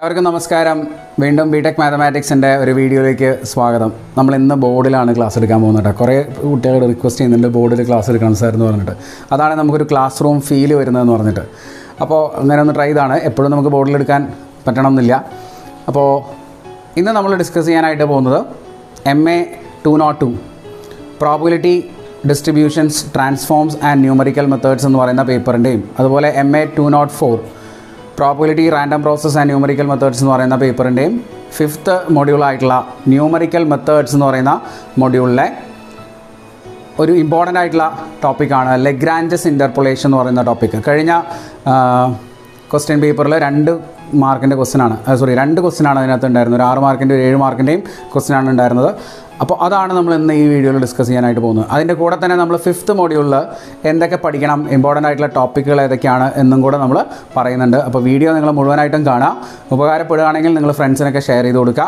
എല്ലാവർക്കും നമസ്കാരം. വീണ്ടും ബിടെക് മാത്തമാറ്റിക്സിന്റെ ഒരു വീഡിയോയിലേക്ക് സ്വാഗതം. നമ്മൾ ഇന്ന് ബോർഡിലാണ് ക്ലാസ് എടുക്കാൻ പോകുന്നത് കുറേ കുട്ടികൾ റിക്വസ്റ്റ് ചെയ്യുന്നുണ്ട് ബോർഡിൽ ക്ലാസ് എടുക്കണം സാർ എന്ന് പറഞ്ഞിട്ട്. അതാണ് നമുക്കൊരു ക്ലാസ് റൂം ഫീൽ വരുന്നതെന്ന് പറഞ്ഞിട്ട്. അപ്പോൾ അങ്ങനെ ഒന്ന് ട്രൈ ഇതാണ്. എപ്പോഴും നമുക്ക് ബോർഡിൽ എടുക്കാൻ പറ്റണമെന്നില്ല അപ്പോൾ ഇന്ന് നമ്മൾ ഡിസ്കസ് ചെയ്യാനായിട്ട് പോകുന്നത് M A two naught two probability distributions transforms and numerical methods എന്ന് പറയുന്ന പേപ്പറിന്റെയും അതുപോലെ M A two naught four probability random process and numerical methods എന്ന് പറയുന്ന പേപ്പറിന്റെയും ഫിഫ്ത്ത് മൊഡ്യൂളായിട്ടുള്ള ന്യൂമറിക്കൽ മെത്തേഡ്സ് എന്ന് പറയുന്ന മൊഡ്യൂളിലെ ഒരു ഇമ്പോർട്ടന്റ് ആയിട്ടുള്ള ടോപ്പിക്കാണ് ലെഗ്രാൻജസ് ഇന്റർപൊളേഷൻ എന്ന് പറയുന്ന ടോപ്പിക്ക് കഴിഞ്ഞ ക്വസ്റ്റ്യൻ പേപ്പറിൽ രണ്ട് മാർക്കിന്റെ ക്വസ്റ്റ്യൻ ആണ്. സോറി രണ്ട് ക്വസ്റ്റ്യൻ ആണ് അതിനകത്ത് ഉണ്ടായിരുന്നത്. ഒരു ആറ് മാർക്കിന്റെ ഒരു ഏഴ് മാർക്കിന്റെയും ക്വസ്റ്റ്യൻ ആണ് ഉണ്ടായിരുന്നത്. അപ്പോൾ അതാണ് നമ്മൾ ഇന്ന് ഈ വീഡിയോയിൽ ഡിസ്കസ് ചെയ്യാനായിട്ട് പോകുന്നത്. അതിന്റെ കൂടെ തന്നെ നമ്മൾ ഫിഫ്ത്ത് മോഡ്യൂളിൽ എന്തൊക്കെ പഠിക്കണം ഇമ്പോർട്ടന്റ് ആയിട്ടുള്ള ടോപ്പിക്കുകൾ ഏതൊക്കെയാണ് എന്നും കൂടെ നമ്മൾ പറയുന്നുണ്ട്. അപ്പോൾ വീഡിയോ നിങ്ങൾ മുഴുവനായിട്ടും കാണുക ഉപകാരപ്പെടുകയാണെങ്കിൽ നിങ്ങൾ ഫ്രണ്ട്സിനൊക്കെ ഷെയർ ചെയ്ത് കൊടുക്കുക.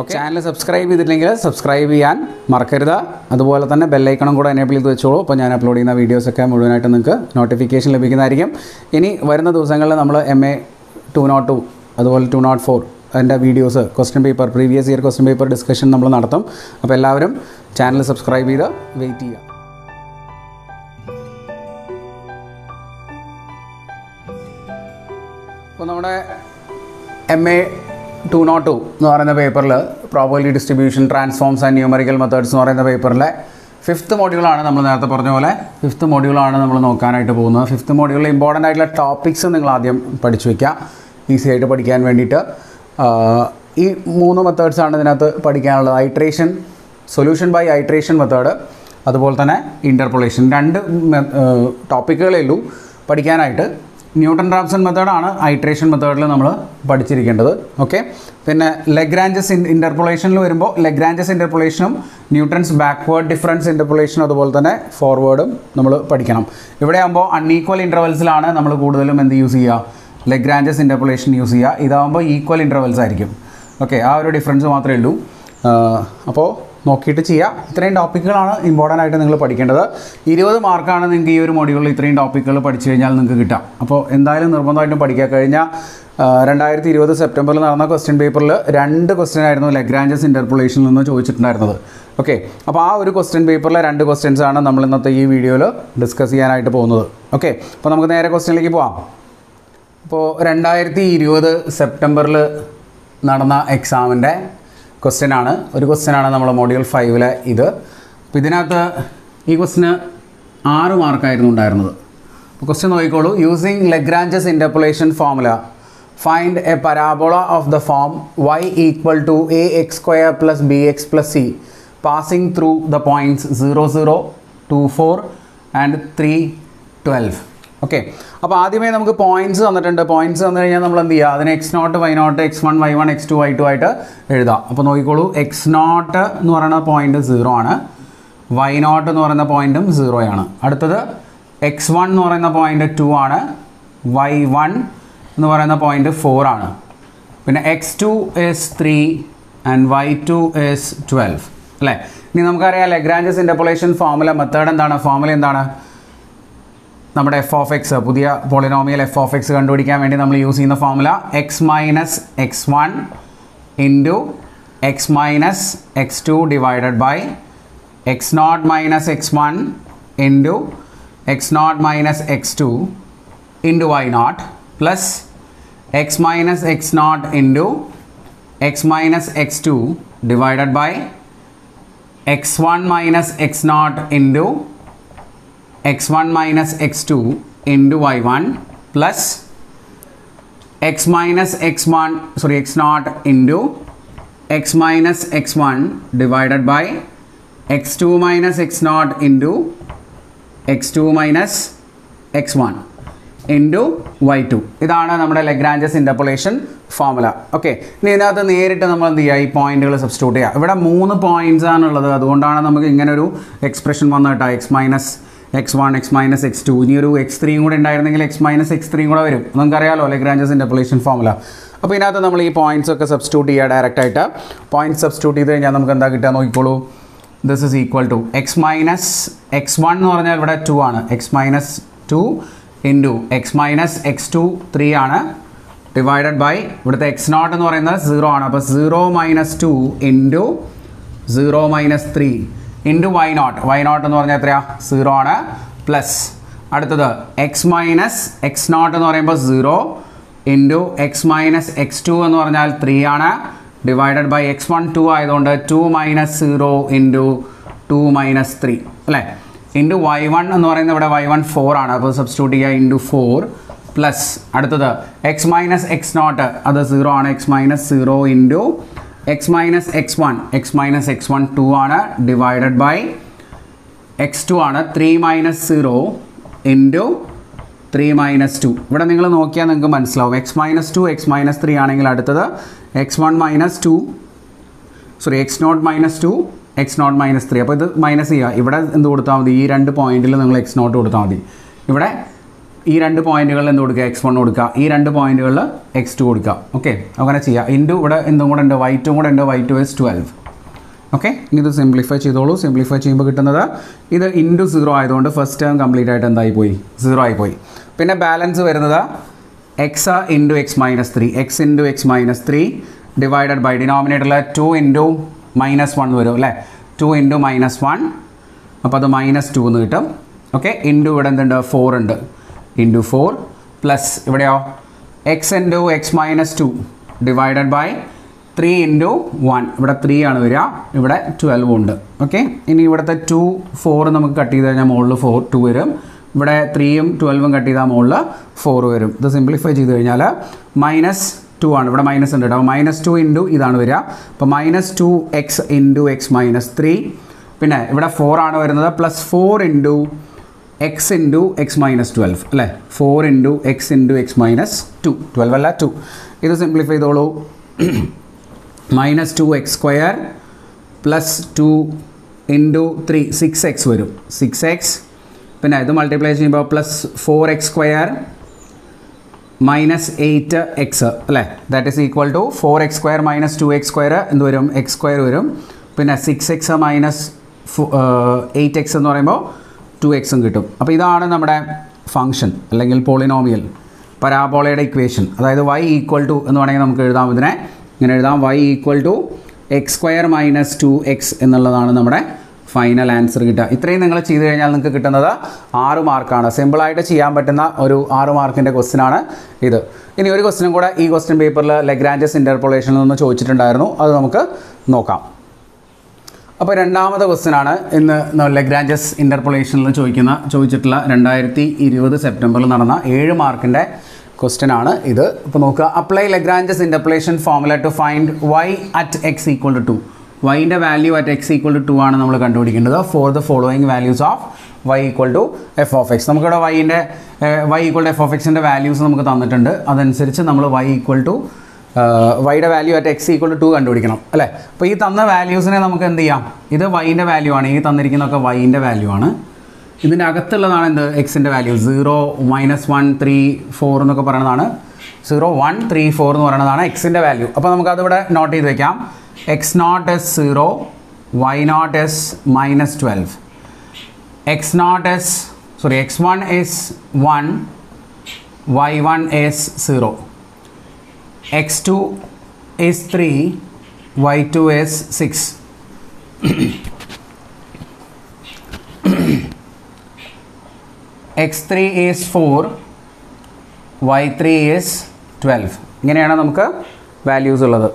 ഓക്കെ ചാനൽ സബ്സ്ക്രൈബ് ചെയ്തിട്ടില്ലെങ്കിൽ സബ്സ്ക്രൈബ് ചെയ്യാൻ മറക്കരുത്. അതുപോലെ തന്നെ ബെല്ലൈക്കണം കൂടെ എനേബിൾ ചെയ്ത് വെച്ചോളൂ. അപ്പോൾ ഞാൻ അപ്ലോഡ് ചെയ്യുന്ന വീഡിയോസൊക്കെ മുഴുവനായിട്ട് നിങ്ങൾക്ക് നോട്ടിഫിക്കേഷൻ ലഭിക്കുന്നതായിരിക്കും. ഇനി വരുന്ന ദിവസങ്ങളിൽ നമ്മൾ M A two naught two അതുപോലെ ടു നോട്ട് ഫോർ അതിന്റെ videos question paper previous year question paper discussion നമ്മൾ നടത്തും. അപ്പോൾ എല്ലാവരും ചാനൽ സബ്സ്ക്രൈബ് ചെയ്ത് വെയിറ്റ് ചെയ്യുക. അപ്പോൾ നമ്മുടെ M A two naught two എന്ന് പറയുന്ന പേപ്പറിൽ probability distribution transforms and numerical methods എന്ന് പറയുന്ന പേപ്പറിലെ ഫിഫ്ത്ത് മോഡ്യൂളാണ് നമ്മൾ നേരത്തെ പറഞ്ഞ പോലെ. ഫിഫ്ത്ത് മോഡ്യൂളാണ് നമ്മൾ നോക്കാനായിട്ട് പോകുന്നത്. ഫിഫ്ത്ത് മോഡ്യൂളിൽ ഇമ്പോർട്ടന്റ് ആയിട്ടുള്ള ടോപ്പിക്സ് നിങ്ങൾ ആദ്യം പഠിച്ചു വയ്ക്കുക ഈസി ആയിട്ട് പഠിക്കാൻ വേണ്ടിയിട്ട്. ഈ മൂന്ന് മെത്തേഡ്സാണ് ഇതിനകത്ത് പഠിക്കാനുള്ളത്. Iteration solution by iteration method അതുപോലെ തന്നെ ഇന്റർപൊളേഷൻ രണ്ട് ടോപ്പിക്കുകളേ ഉള്ളൂ പഠിക്കാനായിട്ട്. ന്യൂട്ടൺ റാപ്സൺ മെത്തേഡാണ് ഐട്രേഷൻ മെത്തേഡിൽ നമ്മൾ പഠിച്ചിരിക്കേണ്ടത്. ഓക്കെ പിന്നെ ലെഗ്രാഞ്ചസ് ഇൻ ഇന്റർപൊളേഷനിൽ വരുമ്പോൾ ലെഗ്രാഞ്ചസ് ഇന്റർപൊളേഷനും ന്യൂട്ടൺസ് ബാക്ക്വേർഡ് ഡിഫറൻസ് ഇന്റർപൊളേഷനും അതുപോലെ തന്നെ ഫോർവേഡും നമ്മൾ പഠിക്കണം. ഇവിടെ ആകുമ്പോൾ അൺഈക്വൽ ഇന്റർവെൽസിലാണ് നമ്മൾ കൂടുതലും എന്ത് യൂസ് ചെയ്യുക ലെഗ്രാഞ്ചസ് ഇന്റർപൊളേഷൻ യൂസ് ചെയ്യുക ഇതാകുമ്പോൾ ഈക്വൽ ഇന്റർവെൽസ് ആയിരിക്കും. ഓക്കെ ആ ഒരു ഡിഫറൻസ് മാത്രമേ ഉള്ളൂ. അപ്പോൾ നോക്കിയിട്ട് ചെയ്യാം. ഇത്രയും ടോപ്പിക്കുകളാണ് ഇമ്പോർട്ടന്റ് ആയിട്ട് നിങ്ങൾ പഠിക്കേണ്ടത്. ഇരുപത് മാർക്കാണ് നിങ്ങൾക്ക് ഈ ഒരു മൊഡ്യൂളിൽ ഇത്രയും ടോപ്പിക്കുകൾ പഠിച്ചു കഴിഞ്ഞാൽ നിങ്ങൾക്ക് കിട്ടാം. അപ്പോൾ എന്തായാലും നിർബന്ധമായിട്ടും പഠിക്കുക കഴിഞ്ഞ രണ്ടായിരത്തി ഇരുപത് സെപ്റ്റംബറിൽ നടന്ന ക്വസ്റ്റ്യൻ പേപ്പറിൽ രണ്ട് ക്വസ്റ്റ്യൻ ആയിരുന്നു ലെഗ്രാഞ്ചസ് ഇന്റർപൊളേഷനിൽ നിന്ന് ചോദിച്ചിട്ടുണ്ടായിരുന്നത്. ഓക്കെ അപ്പോൾ ആ ഒരു ക്വസ്റ്റ്യൻ പേപ്പറിലെ രണ്ട് ക്വസ്റ്റ്യൻസ് ആണ് നമ്മൾ ഇന്നത്തെ ഈ വീഡിയോയിൽ ഡിസ്കസ് ചെയ്യാനായിട്ട് പോകുന്നത്. ഓക്കെ അപ്പോൾ നമുക്ക് നേരെ ക്വസ്റ്റ്യനിലേക്ക് പോവാം. ഇപ്പോൾ രണ്ടായിരത്തി ഇരുപത് സെപ്റ്റംബറിൽ നടന്ന എക്സാമിന്റെ ക്വസ്റ്റ്യൻ ആണ് ഒരു ക്വസ്റ്റ്യൻ ആണ് നമ്മൾ മോഡ്യൂൾ ഫൈവിലെ ഇത്. അപ്പോൾ ഇതിനകത്ത് ഈ ക്വസ്റ്റിന് ആറ് മാർക്കായിരുന്നു ഉണ്ടായിരുന്നത്. അപ്പോൾ ക്വസ്റ്റ്യൻ നോക്കിക്കോളൂ. Using Lagrange's interpolation formula find a parabola of the form y equal to a x square plus b x plus c passing through the points zero zero two four and three twelve okay അപ്പോൾ ആദ്യമേ നമുക്ക് points തന്നിട്ടുണ്ട്. Points തന്നു കഴിഞ്ഞാൽ നമ്മൾ എന്ത് ചെയ്യുക? അതിന് x naught y naught x one y one x two y two ആയിട്ട് എഴുതാം. അപ്പോൾ നോക്കിക്കോളൂ. എക്സ് നോട്ട് എന്ന് പറയുന്ന പോയിന്റ് സീറോ ആണ്. വൈ നോട്ട് എന്ന് പറയുന്ന പോയിന്റും സീറോ ആണ്. അടുത്തത് എക്സ് വൺ എന്ന് പറയുന്ന പോയിന്റ് ടു ആണ്. വൈ വൺ എന്ന് പറയുന്ന പോയിന്റ് ഫോർ ആണ്. പിന്നെ x two is three and y two is twelve അല്ലേ? ഇനി നമുക്കറിയാം ലെഗ്രാഞ്ചസ് ഇന്റർപൊളേഷൻ ഫോമുല മെത്തേഡ് എന്താണ്? ഫോമുല എന്താണ്? നമ്മുടെ എഫ് ഓഫ് എക്സ് പുതിയ പോളിനോമിയൽ എഫ് ഓഫ് എക്സ് കണ്ടുപിടിക്കാൻ വേണ്ടി നമ്മൾ യൂസ് ചെയ്യുന്ന formula x minus x one into x minus x two divided by x naught minus x one into x naught minus x two into y naught plus x minus x naught into x minus x two divided by x one minus x naught into x1 minus x2 into y1 plus x minus x1 sorry x naught into x minus x1 divided by x2 minus x naught into x2 minus x1 into y two ഇതാണ് നമ്മുടെ Lagrange's interpolation formula okay ഇനി ഇതിനകത്ത് നേരിട്ട് നമ്മൾ എന്ത് ചെയ്യുക? ഈ പോയിന്റുകൾ സബ്സ്റ്റിറ്റ്യൂട്ട് ചെയ്യുക. ഇവിടെ മൂന്ന് പോയിന്റ്സ് ആണുള്ളത്. അതുകൊണ്ടാണ് നമുക്ക് ഇങ്ങനെ ഒരു എക്സ്പ്രഷൻ വന്നു കേട്ടോ x minus x one x minus x two ഇനി ഒരു എക്സ് ത്രീയും കൂടെ ഉണ്ടായിരുന്നെങ്കിൽ എക്സ് മൈനസ് എക്സ് ത്രീയും കൂടെ വരും. നമുക്കറിയാലോ ലെഗ്രാഞ്ചസ് ഇന്റർപൊളേഷൻ ഫോമുല അപ്പോൾ ഇതിനകത്ത് നമ്മൾ ഈ പോയിന്റ്സ് ഒക്കെ സബ്സ്റ്റിറ്റ്യൂട്ട് ചെയ്യുക ഡയറക്റ്റ് ആയിട്ട്. പോയിന്റ് സബ്സ്റ്റിറ്റ്യൂട്ട് ചെയ്ത് കഴിഞ്ഞാൽ നമുക്ക് എന്താ കിട്ടുക നോക്കിക്കോളൂ. This is equal to x minus x one എന്ന് പറഞ്ഞാൽ ഇവിടെ ടു ആണ്. X minus two into x minus x two three ആണ് ഡിവൈഡഡ് ബൈ ഇവിടുത്തെ എക്സ് നോട്ട് എന്ന് പറയുന്നത് സീറോ ആണ്. അപ്പോൾ zero minus two into zero minus three into y naught y naught എന്ന് പറഞ്ഞാൽ എത്രയാ? സീറോ ആണ്. പ്ലസ് അടുത്തത് എക്സ് മൈനസ് എക്സ് നോട്ട് എന്ന് പറയുമ്പോൾ zero into x minus x two എന്ന് പറഞ്ഞാൽ ത്രീ ആണ്. Divided by x one two ആയതുകൊണ്ട് two minus zero into two minus three അല്ലേ? ഇന്റു വൈ വൺ എന്ന് പറയുന്നത് ഇവിടെ വൈ വൺ ഫോർ ആണ്. അപ്പോൾ സബ്സ്റ്റിറ്റ്യൂട്ട് ചെയ്യുക ഇന്റു ഫോർ പ്ലസ് അടുത്തത് എക്സ് മൈനസ് എക്സ് നോട്ട് അത് സീറോ ആണ്. X minus zero into x minus x one x minus x one two ആണ് ഡിവൈഡഡ് ബൈ എക്സ് ടു ആണ്. Three minus zero into three minus two ഇവിടെ നിങ്ങൾ നോക്കിയാൽ നിങ്ങൾക്ക് മനസ്സിലാവും. X minus two x minus three ആണെങ്കിൽ അടുത്തത് x one minus two sorry x naught minus two x naught minus three അപ്പോൾ ഇത് മൈനസ് ചെയ്യുക. ഇവിടെ എന്ത് കൊടുത്താൽ മതി? ഈ രണ്ട് പോയിന്റിൽ നിങ്ങൾ എക്സ് നോട്ട് കൊടുത്താൽ മതി. ഇവിടെ ഈ രണ്ട് പോയിന്റുകളിൽ എന്ത് കൊടുക്കുക? എക്സ് വൺ കൊടുക്കുക. ഈ രണ്ട് പോയിന്റുകളിൽ എക്സ് ടു കൊടുക്കുക. ഓക്കെ അങ്ങനെ ചെയ്യുക ഇന്റു ഇവിടെ എന്തും കൂടെ ഉണ്ട്? വൈ ടു കൂടെ ഉണ്ട്. Y two is twelve okay ഇനി ഇത് സിംപ്ലിഫൈ ചെയ്തോളൂ. സിംപ്ലിഫൈ ചെയ്യുമ്പോൾ കിട്ടുന്നത് ഇത് ഇന്റു സീറോ ആയതുകൊണ്ട് ഫസ്റ്റ് ടേം കംപ്ലീറ്റ് ആയിട്ട് എന്തായി പോയി? സീറോ ആയി പോയി. പിന്നെ ബാലൻസ് വരുന്നത് x into x minus three x into x minus three divided by ഡിനോമിനേറ്ററിൽ ടു ഇന്റു മൈനസ് വൺ വരും അല്ലേ? ടു ഇന്റു മൈനസ് വൺ അപ്പോൾ അത് മൈനസ് ടു എന്ന് കിട്ടും. ഓക്കെ ഇന്റു ഇവിടെ എന്തുണ്ട്? ഫോർ ഉണ്ട്. ഇന്റു ഫോർ പ്ലസ് ഇവിടെയോ x into x minus two divided by three into one ഇവിടെ ത്രീ ആണ് വരിക. ഇവിടെ ട്വൽവ് ഉണ്ട്. ഓക്കെ ഇനി ഇവിടുത്തെ ടു ഫോർ നമുക്ക് കട്ട് ചെയ്ത് കഴിഞ്ഞാൽ മുകളിൽ ഫോർ ടു വരും. ഇവിടെ ത്രീയും ട്വൽവും കട്ട് ചെയ്താൽ മുകളിൽ ഫോർ വരും. ഇത് സിംപ്ലിഫൈ ചെയ്ത് കഴിഞ്ഞാൽ മൈനസ് ടു ആണ്. ഇവിടെ മൈനസ് ഉണ്ട് കേട്ടോ. മൈനസ് ടു ഇന്റു ഇതാണ് വരിക. അപ്പോൾ minus two x into x minus three പിന്നെ ഇവിടെ ഫോർ ആണ് വരുന്നത്. Plus four into x into x minus twelve അല്ലേ? Four into x into x minus two twelve അല്ല ടു ഇത് സിംപ്ലിഫൈ ചെയ്തോളൂ. Minus two x square plus two into three six x വരും. Six x പിന്നെ ഇത് multiply ചെയ്യുമ്പോൾ plus four x square minus eight x അല്ലേ? That is equal to four x square minus two x square എന്ത് വരും? X square വരും. പിന്നെ six x minus eight x എന്ന് പറയുമ്പോൾ ടു എക്സും കിട്ടും. അപ്പോൾ ഇതാണ് നമ്മുടെ ഫങ്ഷൻ അല്ലെങ്കിൽ പോളിനോമിയൽ പരാബോളയുടെ ഇക്വേഷൻ അതായത് വൈ ഈക്വൽ ടു എന്ന് വേണമെങ്കിൽ നമുക്ക് എഴുതാം ഇതിനെ. ഇങ്ങനെ എഴുതാം. Y equal to x square minus two x എന്നുള്ളതാണ് നമ്മുടെ ഫൈനൽ ആൻസർ കിട്ടുക. ഇത്രയും നിങ്ങൾ ചെയ്തു കഴിഞ്ഞാൽ നിങ്ങൾക്ക് കിട്ടുന്നത് ആറ് മാർക്കാണ് സിമ്പിളായിട്ട് ചെയ്യാൻ പറ്റുന്ന ഒരു ആറ് മാർക്കിന്റെ ക്വസ്റ്റ്യൻ ആണ് ഇത്. ഇനി ഒരു ക്വസ്റ്റിനും കൂടെ ഈ ക്വസ്റ്റ്യൻ പേപ്പറിൽ ലെഗ്രാൻഡസ് ഇന്റർപോളേഷനിൽ നിന്ന് ചോദിച്ചിട്ടുണ്ടായിരുന്നു. അത് നമുക്ക് നോക്കാം. അപ്പോൾ രണ്ടാമത്തെ ക്വസ്റ്റ്യൻ ആണ് ഇന്ന് ലെഗ്രാൻഡസ് ഇന്റർപൊളേഷനിൽ ചോദിക്കുന്ന ചോദിച്ചിട്ടുള്ള രണ്ടായിരത്തി ഇരുപത് സെപ്റ്റംബറിൽ നടന്ന ഏഴ് മാർക്കിന്റെ ക്വസ്റ്റ്യൻ ആണ് ഇത്. ഇപ്പോൾ നോക്കുക apply Lagrange's interpolation formula to find y at x equal to two വൈന്റെ value at x equal to two ആണ് നമ്മൾ കണ്ടുപിടിക്കേണ്ടത്. For the following values of y equal to f of x നമുക്കിവിടെ വൈന്റെ y equal to f of എക്സിന്റെ values നമുക്ക് തന്നിട്ടുണ്ട്. അതനുസരിച്ച് നമ്മൾ y equal to വൈയുടെ value at x equal to കണ്ടുപിടിക്കണം അല്ലേ? അപ്പോൾ ഈ തന്ന വാല്യൂസിനെ നമുക്ക് എന്ത് ചെയ്യാം? ഇത് വൈന്റെ വാല്യൂ ആണ്. ഈ തന്നിരിക്കുന്നതൊക്കെ വൈന്റെ വാല്യൂ ആണ്. ഇതിന്റെ അകത്തുള്ളതാണ് എന്ത്? എക്സിന്റെ value zero minus one three four എന്നൊക്കെ പറയുന്നതാണ് സീറോ വൺ ത്രീ ഫോർ എന്ന് പറയുന്നതാണ് എക്സിന്റെ വാല്യൂ അപ്പോൾ നമുക്കതിവിടെ നോട്ട് ചെയ്ത് വെക്കാം. X nought is zero y nought is minus twelve x nought is sorry x one is one y one is zero x2 is 3 y2 is 6 x3 is 4 y3 is 12 ഇങ്ങനെയാണ് നമുക്ക് values ഉള്ളത്.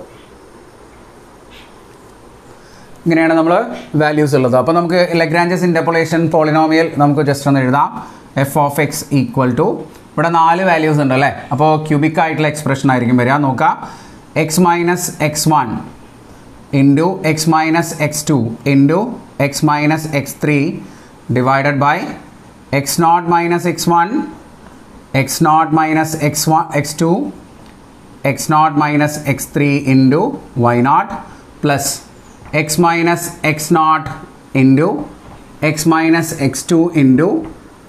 ഇങ്ങനെയാണ് നമ്മൾ values ഉള്ളത്. അപ്പോൾ നമുക്ക് Lagrange's interpolation polynomial നമുക്ക് just ഒന്ന് എഴുതാം. F of x equal to ഇവിടെ നാല് വാല്യൂസ് ഉണ്ട് അല്ലേ? അപ്പോൾ ക്യൂബിക് ആയിട്ടുള്ള എക്സ്പ്രഷൻ ആയിരിക്കും വരിക. നോക്കാം. X minus x one into x minus x two into x minus x three divided by x nought minus x one x nought minus x one x two x nought minus x three into y nought plus x minus x nought into x minus x two into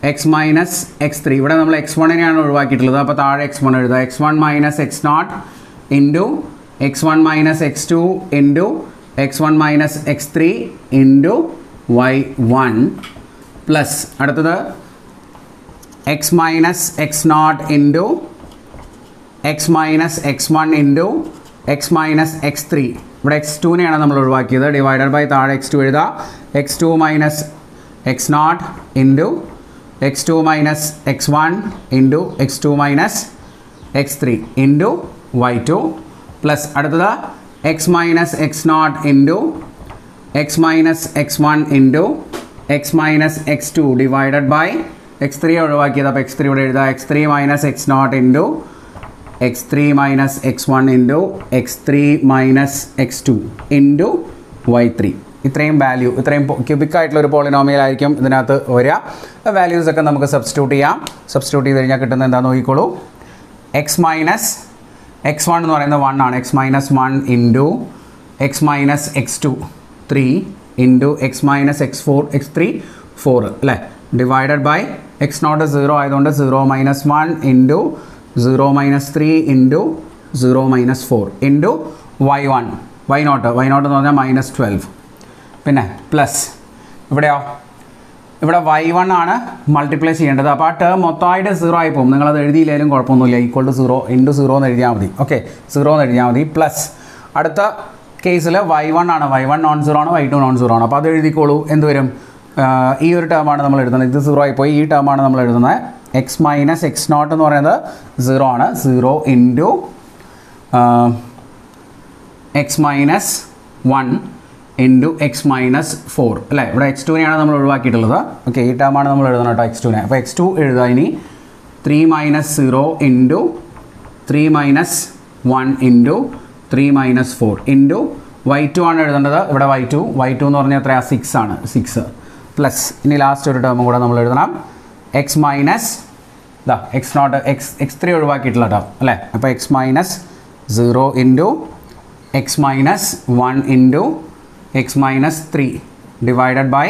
x minus x three ഇവിടെ നമ്മൾ x വണ്ണിനെയാണ് ഒഴിവാക്കിയിട്ടുള്ളത്. അപ്പോൾ താഴെ x one എഴുതുക x one minus x nought into x one minus x two into x one minus x three into y one plus അടുത്തത് x minus x nought into x minus x one into x minus x three ഇവിടെ x ടുവിനെയാണ് നമ്മൾ ഒഴിവാക്കിയത്. Divided by താഴെ x two എഴുതുക x two minus x nought into x two minus x one into x two minus x three into y two plus അടുത്തത് x minus x nought into x minus x one into x minus x two divided by x three ഒഴിവാക്കിയത് അപ്പോൾ x three ഇവിടെ എഴുതുക. X three minus x nought into x three minus x one into x three minus x two into y three ഇത്രയും value ഇത്രയും cubic ആയിട്ടുള്ള ഒരു polynomial ആയിരിക്കും ഇതിനകത്ത് വരിക. വാല്യൂസ് ഒക്കെ നമുക്ക് സബ്സ്റ്റിറ്റ്യൂട്ട് ചെയ്യാം. സബ്സ്റ്റിറ്റ്യൂട്ട് ചെയ്ത് കഴിഞ്ഞാൽ കിട്ടുന്നത് എന്താണെന്ന് നോക്കിക്കോളൂ. എക്സ് മൈനസ് എക്സ് വൺ എന്ന് പറയുന്നത് വൺ ആണ്. X minus one into x minus x two three into x minus x four x three four അല്ലേ? Divided by x nought zero ആയതുകൊണ്ട് zero minus one into zero minus three into zero minus four into y one y nought y nought എന്ന് പറഞ്ഞാൽ minus twelve പിന്നെ plus ഇവിടെയോ? ഇവിടെ Y one ആണ് multiply ചെയ്യേണ്ടത്. അപ്പോൾ ആ ടേം മൊത്തമായിട്ട് സീറോ ആയി പോകും നിങ്ങളത് എഴുതിയില്ലെങ്കിലും കുഴപ്പമൊന്നുമില്ല. Equal to zero into zero എന്ന് എഴുതിയാൽ മതി. ഓക്കെ സീറോ എന്ന് എഴുതിയാൽ മതി. പ്ലസ് അടുത്ത കേസിൽ വൈ വൺ ആണ്. വൈ വൺ നോൺ സീറോ ആണ് വൈ ടു നോൺ സീറോ ആണ്. അപ്പോൾ അത് എഴുതിക്കോളൂ. എന്ത് വരും? ഈ ഒരു ടേമാണ് നമ്മൾ എഴുതുന്നത്. ഇത് സീറോ ആയിപ്പോയി. ഈ ടേമാണ് നമ്മൾ എഴുതുന്നത്. എക്സ് മൈനസ് എക്സ് നോട്ട് എന്ന് പറയുന്നത് സീറോ ആണ്. Zero into x minus one into x minus four അല്ലേ? ഇവിടെ എക്സ് ടുവിനെയാണ് നമ്മൾ ഒഴിവാക്കിയിട്ടുള്ളത്. ഓക്കെ ഈ ടേമാണ് നമ്മൾ എഴുതുന്നത് കേട്ടോ എക്സ് ടുവിനെ അപ്പോൾ എക്സ് ടു എഴുതുക ഇനി three minus zero into three minus one into three minus four into y two ആണ് എഴുതേണ്ടത്. ഇവിടെ വൈ ടു വൈ ടു എന്ന് പറഞ്ഞാൽ എത്രയാണ് സിക്സ് ആണ്. സിക്സ് പ്ലസ് ഇനി ലാസ്റ്റ് ഒരു ടേമും കൂടെ നമ്മൾ എഴുതണം. എക്സ് മൈനസ് ഇതാ x nought x x three ഒഴിവാക്കിയിട്ടുള്ള term അല്ലേ? അപ്പോൾ x minus zero into x minus one into x minus three divided by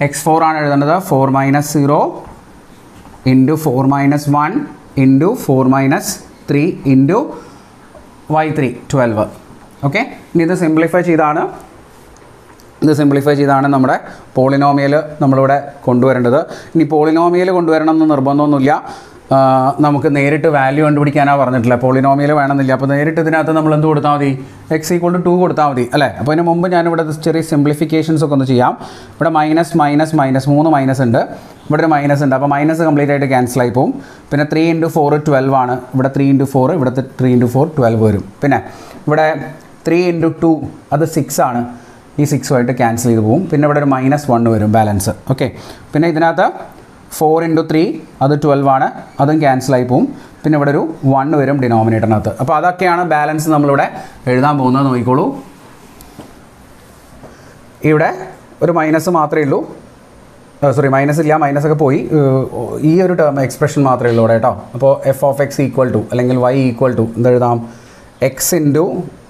x four ആണ് എഴുതേണ്ടത്. Four minus zero into four minus one into four minus three into y three twelve okay ഇനി ഇത് simplify ചെയ്താണ്. ഇത് simplify ചെയ്താണ് നമ്മുടെ polynomial നമ്മളിവിടെ കൊണ്ടുവരേണ്ടത്. ഇനി പോളിനോമിയൽ കൊണ്ടുവരണം എന്ന് നിർബന്ധമൊന്നുമില്ല. നമുക്ക് നേരിട്ട് വാല്യൂ കണ്ടുപിടിക്കാനാണ് പറഞ്ഞിട്ടില്ല പോളിനോമിയൽ വേണമെന്നില്ല. അപ്പോൾ നേരിട്ട് ഇതിനകത്ത് നമ്മൾ എന്ത് കൊടുത്താൽ മതി? എക്സ് ഈക്വൾ ടു ടു കൊടുത്താൽ മതി. അല്ലേ? അപ്പോൾ അതിന് മുമ്പ് ഞാനിവിടെ ചെറിയ സിംപ്ലിഫിക്കേഷൻസ് ഒക്കെ ഒന്ന് ചെയ്യാം. ഇവിടെ മൈനസ് മൈനസ് മൈനസ് മൂന്ന് മൈനസ് ഉണ്ട്. ഇവിടെ ഒരു മൈനസ് ഉണ്ട്. അപ്പോൾ മൈനസ് കംപ്ലീറ്റ് ആയിട്ട് ക്യാൻസൽ ആയി പോകും പിന്നെ ത്രീ ഇന്റു ഫോർ ട്വൽവ് ആണ്. ഇവിടെ ത്രീ ഇന്റു ഫോർ ഇവിടുത്തെ ത്രീ ഇന്റു ഫോർ ട്വൽവ് വരും. പിന്നെ ഇവിടെ ത്രീ ഇന്റു ടു അത് സിക്സ് ആണ്. ഈ സിക്സുമായിട്ട് ക്യാൻസൽ ചെയ്ത് പോകും പിന്നെ ഇവിടെ ഒരു മൈനസ് വൺ വരും ബാലൻസ് ഓക്കെ പിന്നെ ഇതിനകത്ത് ഫോർ ഇന്റു ത്രീ അത് ട്വൽവ് ആണ്. അതും ക്യാൻസൽ ആയി പോകും പിന്നെ ഇവിടെ ഒരു വൺ വരും ഡിനോമിനേറ്ററിനകത്ത് അപ്പോൾ അതൊക്കെയാണ് ബാലൻസ് നമ്മളിവിടെ എഴുതാൻ പോകുന്നത് നോക്കിക്കോളൂ. ഇവിടെ ഒരു മൈനസ് മാത്രമേ ഉള്ളൂ. സോറി മൈനസ് ഇല്ല മൈനസ് ഒക്കെ പോയി. ഈ ഒരു ടേം എക്സ്പ്രഷൻ മാത്രമേ ഉള്ളൂ ഇവിടെ കേട്ടോ. അപ്പോൾ f of x equal to അല്ലെങ്കിൽ y equal to എന്തെഴുതാം x into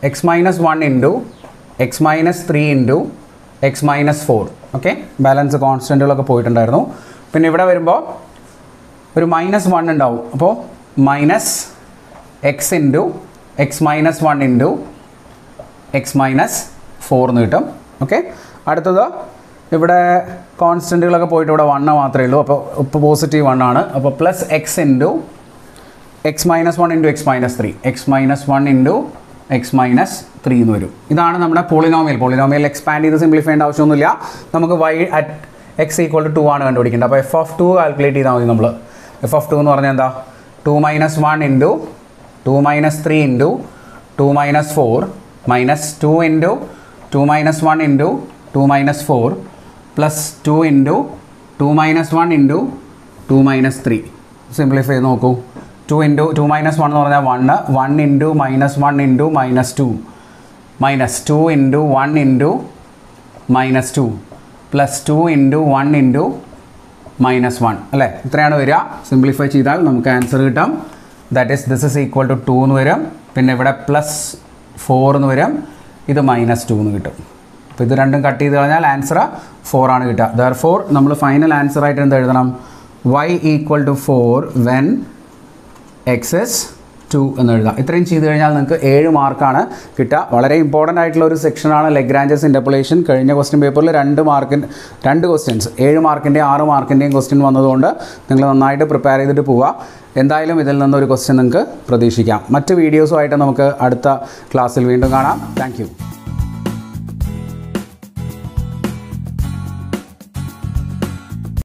x minus one into x minus three into x minus four okay balance കോൺസ്റ്റന്റുകളൊക്കെ പോയിട്ടുണ്ടായിരുന്നു. പിന്നെ ഇവിടെ വരുമ്പോൾ ഒരു മൈനസ് വൺ ഉണ്ടാവും. അപ്പോൾ minus x into x minus one into x minus four എന്ന് കിട്ടും. ഓക്കെ അടുത്തത് ഇവിടെ കോൺസ്റ്റന്റുകളൊക്കെ പോയിട്ട് ഇവിടെ വണ്ണ് മാത്രമേ ഉള്ളൂ. അപ്പോൾ ഇപ്പോൾ പോസിറ്റീവ് വൺ ആണ്. അപ്പോൾ plus x into x minus one into x minus three x minus one into x minus three എന്ന് വരും. ഇതാണ് നമ്മുടെ പോളിനോമിയൽ പോളിനോമിയൽ എക്സ്പാൻഡ് ചെയ്ത് സിംപ്ലിഫൈ ചെയ്യേണ്ട ആവശ്യമൊന്നുമില്ല. നമുക്ക് y at x equal to two ആണ് കണ്ടുപിടിക്കേണ്ടത്. അപ്പോൾ എഫ് ഓഫ് ടു കാൽക്കുലേറ്റ് ചെയ്താൽ മതി നമ്മൾ എഫ് ഓഫ് ടു എന്ന് പറഞ്ഞാൽ എന്താ? Two minus one into two minus three into two minus four minus two into two minus one into two minus four plus two into two minus one into two minus three simplify ചെയ്ത് നോക്കൂ. Two into two minus one എന്ന് പറഞ്ഞാൽ one one into minus one into minus two minus two into one into minus two plus two into one into minus one അല്ലേ? ഇത്രയാണ് വരിക. Simplify ചെയ്താൽ നമുക്ക് answer കിട്ടും. That is this is equal to two എന്ന് വരും. പിന്നെ ഇവിടെ പ്ലസ് ഫോർ എന്ന് വരും. ഇത് മൈനസ് ടു എന്ന് കിട്ടും. അപ്പോൾ ഇത് രണ്ടും കട്ട് ചെയ്ത് കഴിഞ്ഞാൽ ആൻസർ ഫോർ ആണ് കിട്ടുക. ദർ ഫോർ നമ്മൾ ഫൈനൽ ആൻസർ ആയിട്ട് എന്ത് എഴുതണം? Y equal to four when x is two എന്ന് എഴുതാം. ഇത്രയും ചെയ്ത് കഴിഞ്ഞാൽ നിങ്ങൾക്ക് ഏഴ് മാർക്കാണ് കിട്ടുക. വളരെ ഇമ്പോർട്ടന്റ് ആയിട്ടുള്ള ഒരു സെക്ഷനാണ് ലെഗ്രാഞ്ചസ് ഇന്റർപൊളേഷൻ കഴിഞ്ഞ ക്വസ്റ്റ്യൻ പേപ്പറിൽ രണ്ട് മാർക്കിൻ രണ്ട് ക്വസ്റ്റ്യൻസ് ഏഴ് മാർക്കിന്റെയും ആറ് മാർക്കിന്റെയും ക്വസ്റ്റ്യൻ വന്നതുകൊണ്ട് നിങ്ങൾ നന്നായിട്ട് പ്രിപ്പയർ ചെയ്തിട്ട് പോവുക. എന്തായാലും ഇതിൽ നിന്നൊരു ക്വസ്റ്റ്യൻ നിങ്ങൾക്ക് പ്രതീക്ഷിക്കാം. മറ്റ് വീഡിയോസുമായിട്ട് നമുക്ക് അടുത്ത ക്ലാസ്സിൽ വീണ്ടും കാണാം. താങ്ക്